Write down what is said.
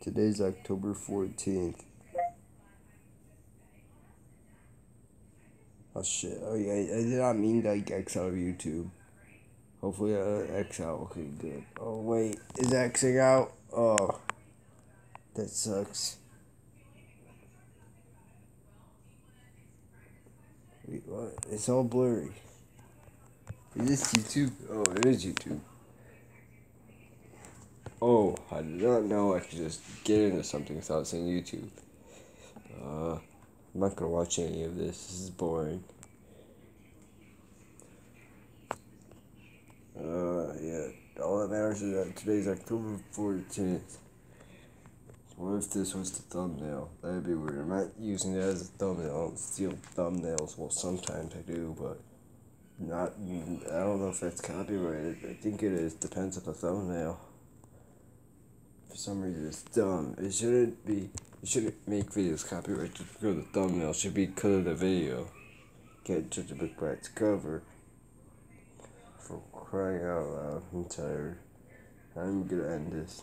Today's October 14th. Oh shit. Oh yeah, I did not mean like X out of YouTube. Hopefully uh, X out. Okay, good. Oh wait, is Xing out? Oh, that sucks. Wait, what? It's all blurry. Is this YouTube? Oh, it is YouTube. Oh, I did not know I could just get into something without saying YouTube. Uh, I'm not gonna watch any of this. This is boring. Uh, yeah. All that matters is that today's October 14th. What if this was the thumbnail? That'd be weird. I'm not using it as a thumbnail. I don't steal thumbnails. Well, sometimes I do, but not. I don't know if that's copyrighted. I think it is. Depends on the thumbnail for some reason it's dumb. It shouldn't be. You shouldn't make videos copyrighted just because the thumbnail should be cut of the video. Get such a big black cover. For crying out loud, I'm tired. I'm gonna end this.